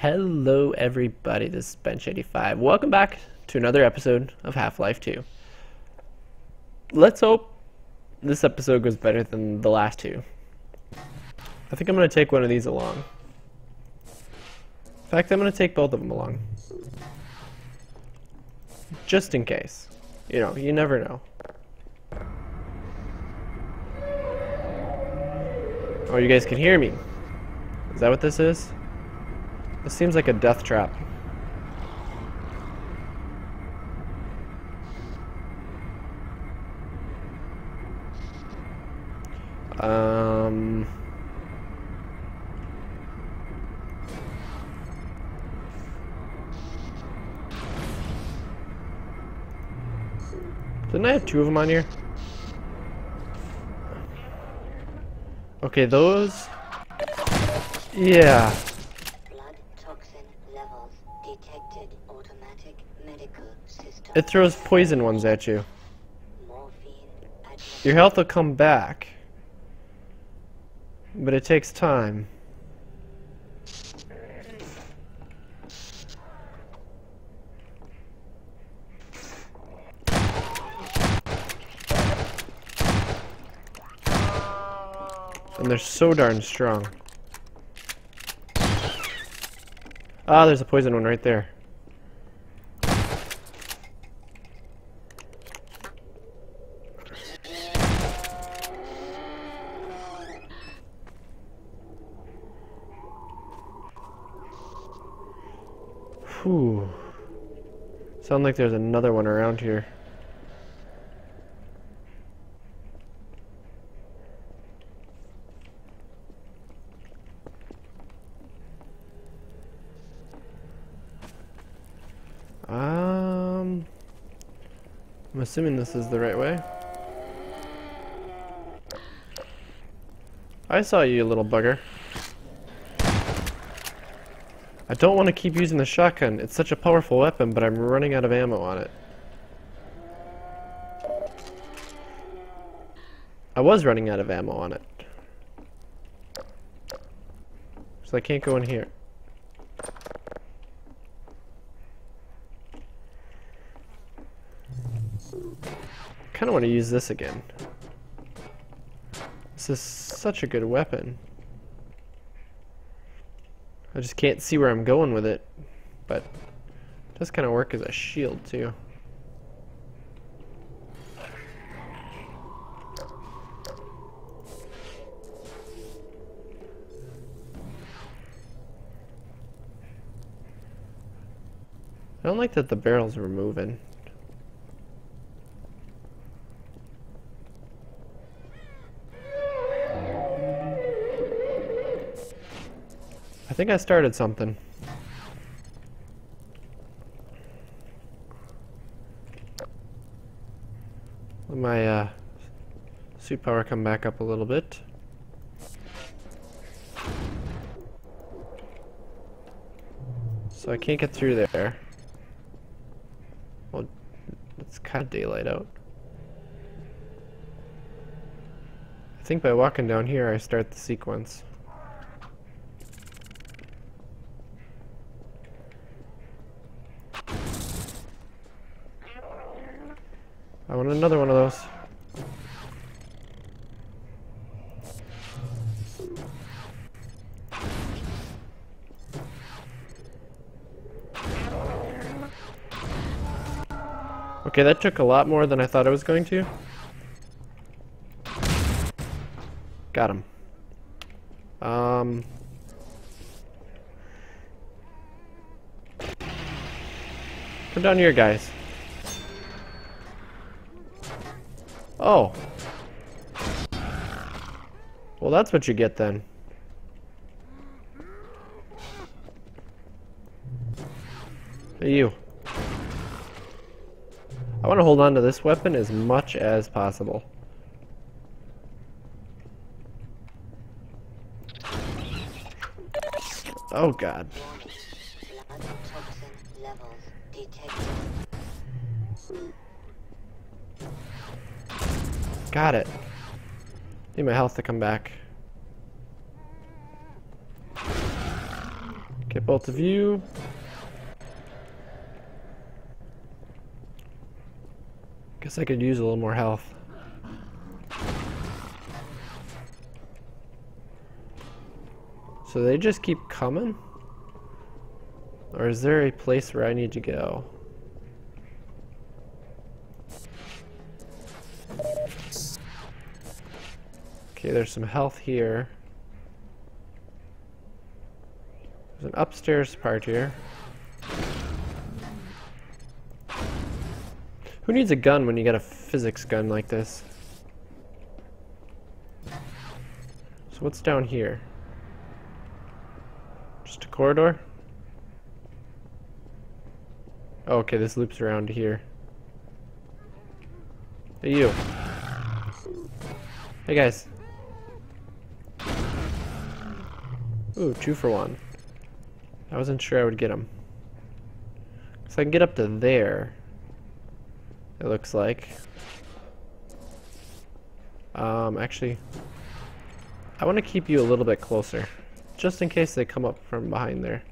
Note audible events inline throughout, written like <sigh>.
Hello everybody, this is Bench85. Welcome back to another episode of Half-Life 2. Let's hope this episode goes better than the last two. I think I'm going to take one of these along. In fact, I'm going to take both of them along. Just in case. You know, you never know. Oh, you guys can hear me. Is that what this is? This seems like a death trap. Um... Didn't I have two of them on here? Okay, those... Yeah. It throws poison ones at you. Your health will come back. But it takes time. And they're so darn strong. Ah, there's a poison one right there. Whew. Sound like there's another one around here. Um, I'm assuming this is the right way. I saw you little bugger. I don't want to keep using the shotgun. It's such a powerful weapon, but I'm running out of ammo on it. I was running out of ammo on it. So I can't go in here. kind of want to use this again. This is such a good weapon. I just can't see where I'm going with it, but it does kind of work as a shield too. I don't like that the barrels were moving. I think I started something. Let my uh, suit power come back up a little bit. So I can't get through there. Well, it's kind of daylight out. I think by walking down here I start the sequence. I want another one of those. Okay, that took a lot more than I thought it was going to. Got him. Um... Come down here, guys. Oh. Well, that's what you get then. Hey, you. I want to hold on to this weapon as much as possible. Oh god. Got it. Need my health to come back. Get both of you. Guess I could use a little more health. So they just keep coming? Or is there a place where I need to go? Okay, there's some health here. There's an upstairs part here. Who needs a gun when you got a physics gun like this? So what's down here? Just a corridor? Oh, okay, this loops around here. Hey, you. Hey, guys. Ooh, two for one. I wasn't sure I would get him. So I can get up to there. It looks like. Um, actually, I want to keep you a little bit closer. Just in case they come up from behind there.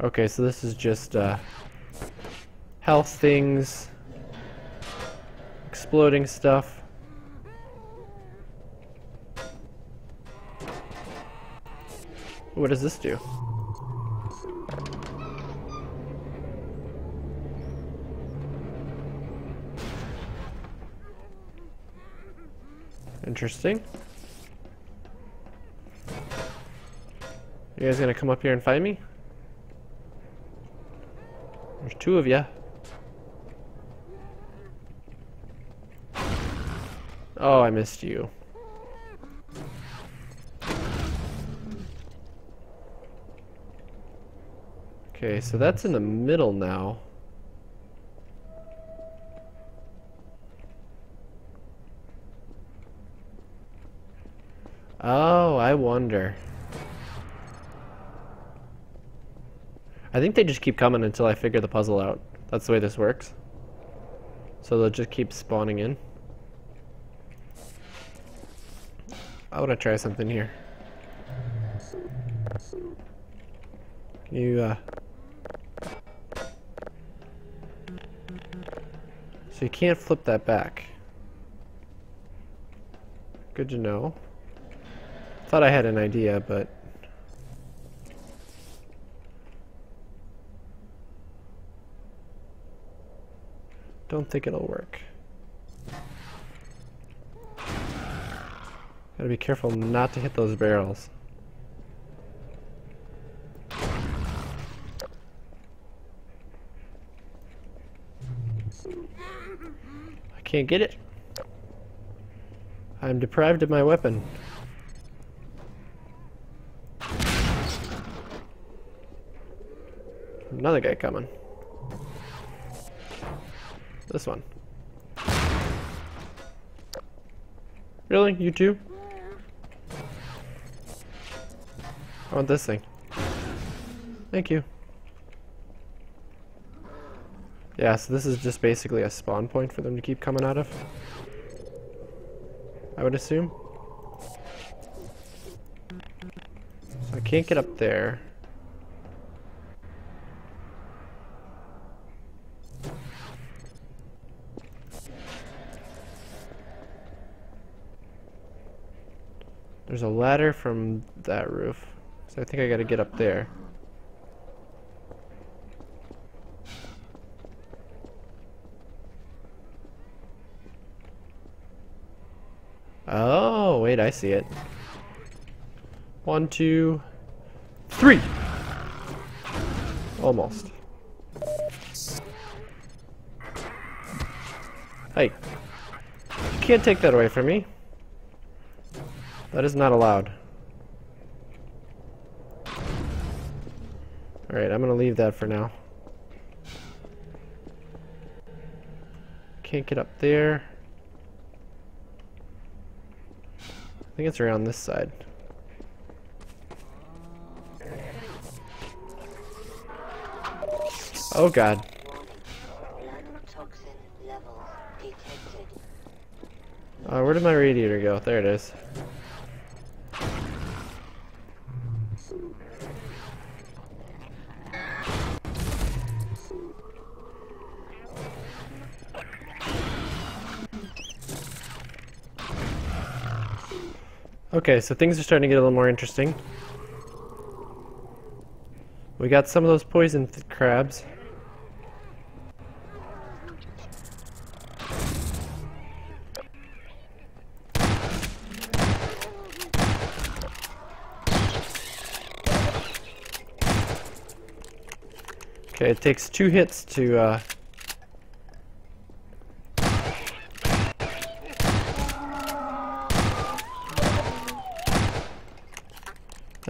Okay, so this is just, uh, health things, exploding stuff. What does this do? Interesting. You guys gonna come up here and fight me? There's two of you. Oh, I missed you. Okay, so that's in the middle now. Oh, I wonder. I think they just keep coming until I figure the puzzle out. That's the way this works. So they'll just keep spawning in. I want to try something here. You, uh... So you can't flip that back. Good to know. Thought I had an idea, but... Don't think it'll work. Gotta be careful not to hit those barrels. Can't get it. I'm deprived of my weapon. Another guy coming. This one. Really? You too? I want this thing. Thank you. Yeah, so this is just basically a spawn point for them to keep coming out of. I would assume. So I can't get up there. There's a ladder from that roof. So I think I gotta get up there. Oh, wait, I see it. One, two, three! Almost. Hey. You can't take that away from me. That is not allowed. Alright, I'm gonna leave that for now. Can't get up there. I think it's around this side. Oh god. Uh, where did my radiator go? There it is. Okay, so things are starting to get a little more interesting. We got some of those poison th- crabs. Okay, it takes two hits to uh,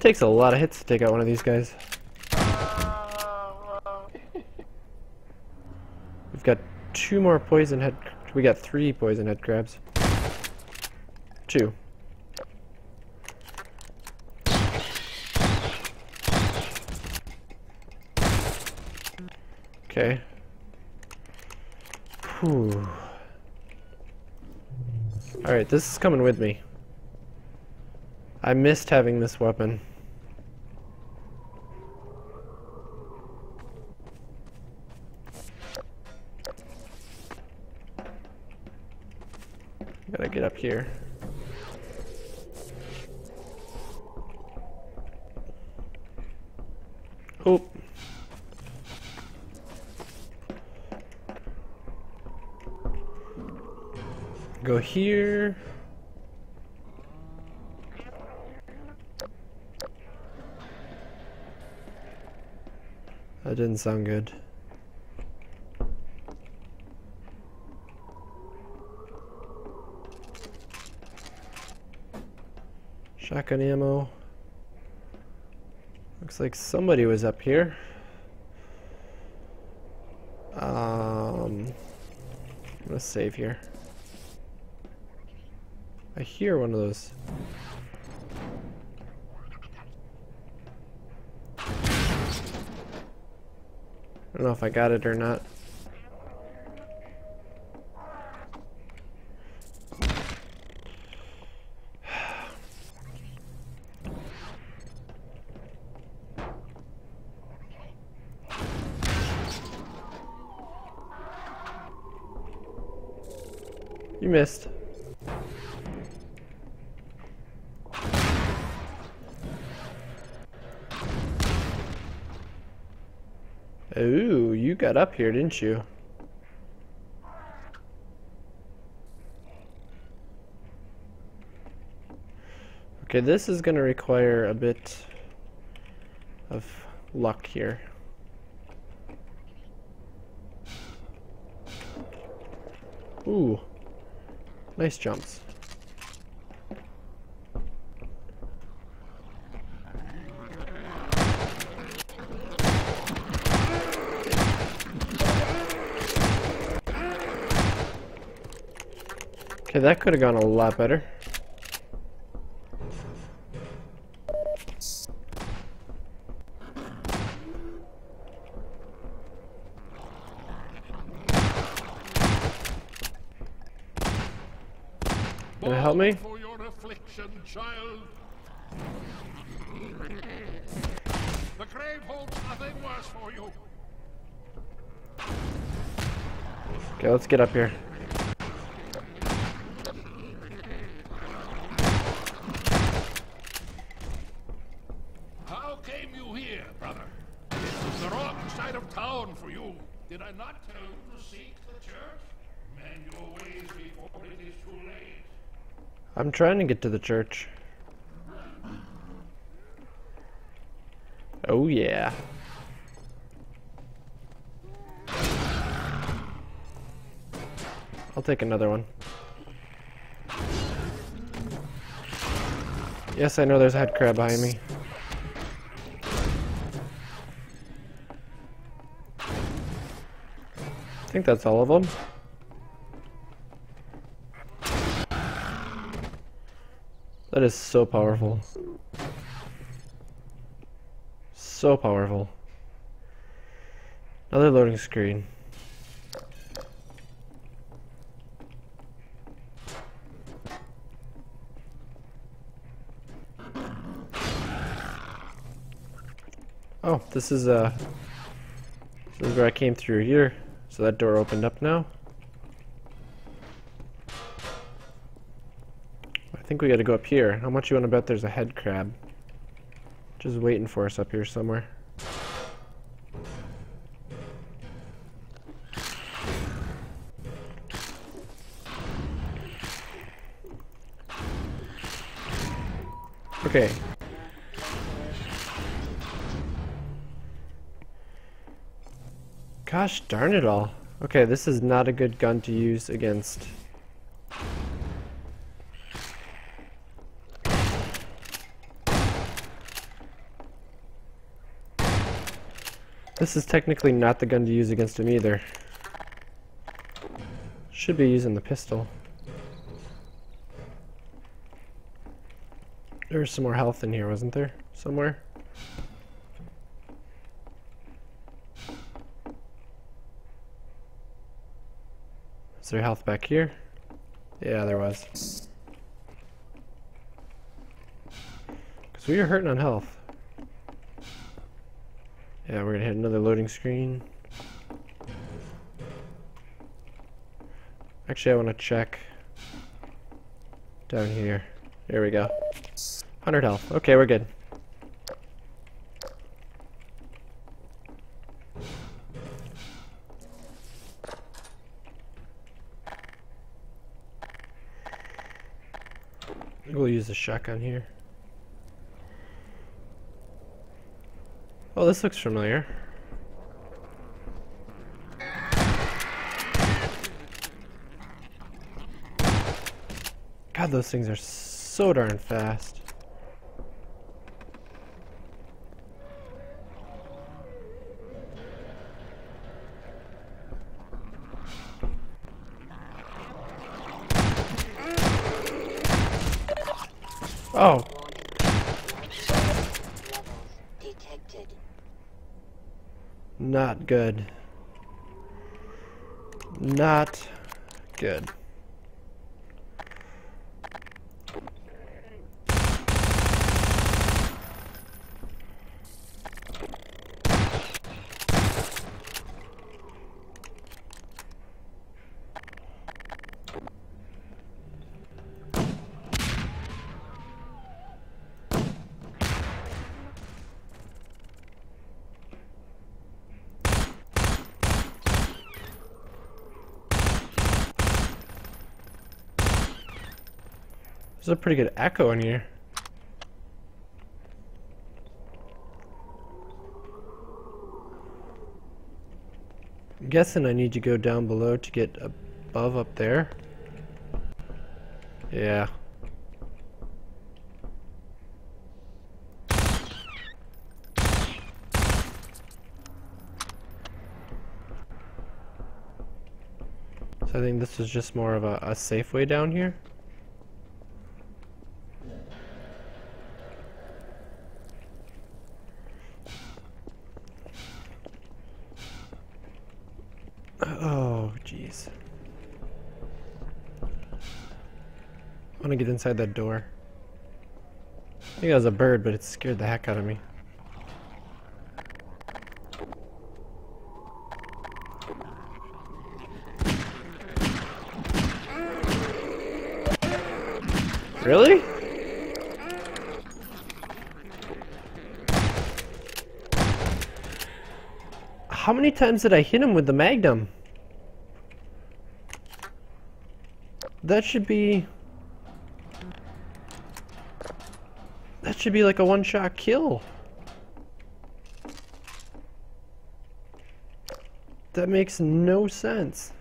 That takes a lot of hits to take out one of these guys. <laughs> We've got two more poison head. We got three poison head crabs. Two. Okay. Whew. Alright, this is coming with me. I missed having this weapon. Gotta get up here. Oh. Go here. That didn't sound good. Shotgun ammo. Looks like somebody was up here. Um, I'm gonna save here. I hear one of those. I don't know if I got it or not. You missed. Ooh, you got up here, didn't you? Okay, this is going to require a bit of luck here. Ooh, nice jumps. Okay, that could have gone a lot better. Gonna help me? For child. The grave holds nothing worse for you. Okay, let's get up here. How came you here, brother? This is the wrong side of town for you. Did I not tell you to seek the church? Mend your ways before it is too late. I'm trying to get to the church. Oh yeah. I'll take another one. Yes, I know there's a head crab behind me. I think that's all of them. That is so powerful. So powerful. Another loading screen. Oh, this is uh this is where I came through here. So that door opened up now. Think we gotta go up here. How much you wanna bet there's a head crab? Just waiting for us up here somewhere. Okay. Gosh darn it all. Okay, this is not a good gun to use against This is technically not the gun to use against him either. Should be using the pistol. There was some more health in here, wasn't there? Somewhere? Is there health back here? Yeah, there was. Because we were hurting on health. Yeah, we're gonna hit another loading screen. Actually, I want to check down here. There we go. 100 health. Okay, we're good. We'll use the shotgun here. Oh, this looks familiar. God, those things are so darn fast. Oh, not good. Not good. There's a pretty good echo in here. I'm guessing I need to go down below to get above up there. Yeah. So I think this is just more of a, a safe way down here. Oh, jeez. I want to get inside that door. I think that was a bird, but it scared the heck out of me. Really? How many times did I hit him with the Magnum? That should be... That should be like a one-shot kill. That makes no sense.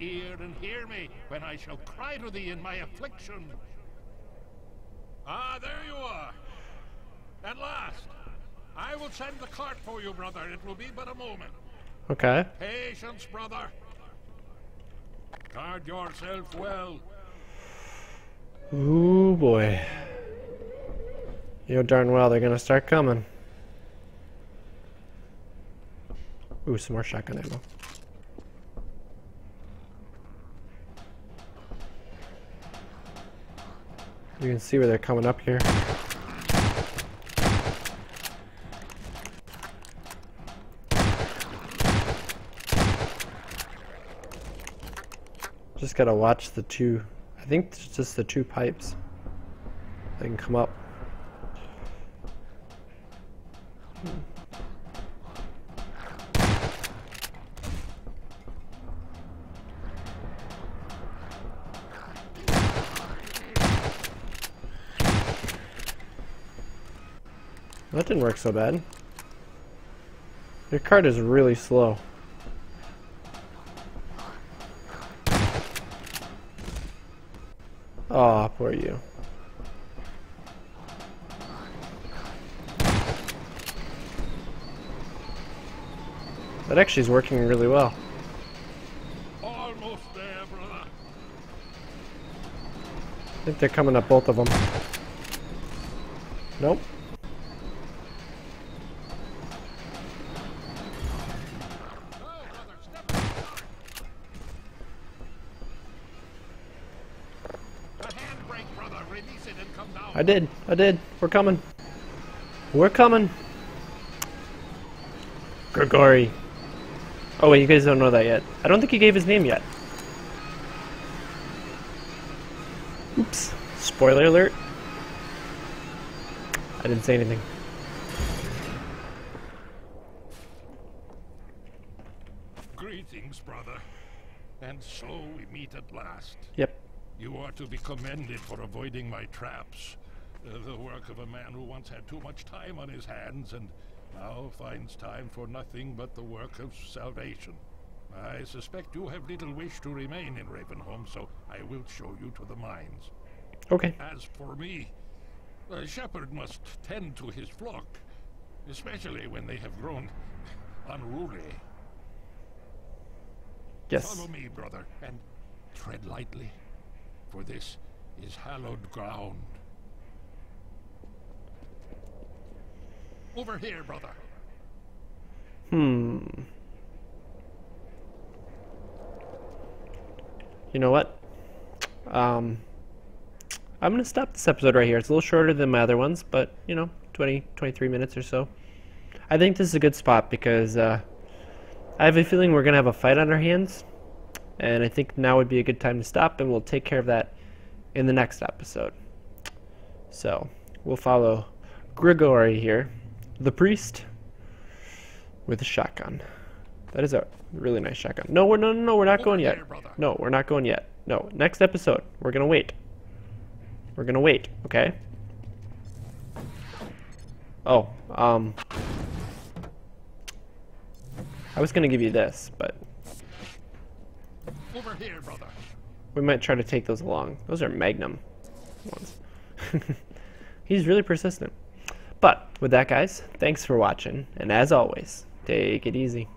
ear and hear me when I shall cry to thee in my affliction. Ah, there you are. At last. I will send the cart for you, brother. It will be but a moment. Okay. Patience, brother. Guard yourself well. Ooh, boy. You darn well they're gonna start coming. Ooh, some more shotgun ammo. You can see where they're coming up here. Just gotta watch the two. I think it's just the two pipes. They can come up. That didn't work so bad. Your card is really slow. Aw, oh, poor you. That actually is working really well. Almost there, brother. I think they're coming up both of them. Nope. Oh, brother, step up. The handbrake, brother. Release it and come down. I did. I did. We're coming. We're coming. Grigori. Oh wait, you guys don't know that yet. I don't think he gave his name yet. Oops. Spoiler alert. I didn't say anything. Greetings, brother. And so we meet at last. Yep. You are to be commended for avoiding my traps. Uh, the work of a man who once had too much time on his hands and now finds time for nothing but the work of salvation. I suspect you have little wish to remain in Ravenholm, so I will show you to the mines. Okay. As for me, a shepherd must tend to his flock, especially when they have grown unruly. Yes. Follow me, brother, and tread lightly, for this is hallowed ground. Over here, brother. Hmm. You know what? Um, I'm going to stop this episode right here. It's a little shorter than my other ones, but, you know, 20, 23 minutes or so. I think this is a good spot because uh, I have a feeling we're going to have a fight on our hands. And I think now would be a good time to stop, and we'll take care of that in the next episode. So, we'll follow Grigori here, the priest, with a shotgun. That is a really nice shotgun. No, we're no, no, no, we're not going yet. brother. No, we're not going yet. No, next episode, we're gonna wait. We're gonna wait, okay? Oh, um, I was gonna give you this, but Over here, brother. we might try to take those along. Those are Magnum ones. <laughs> He's really persistent. But with that, guys, thanks for watching, and as always, take it easy.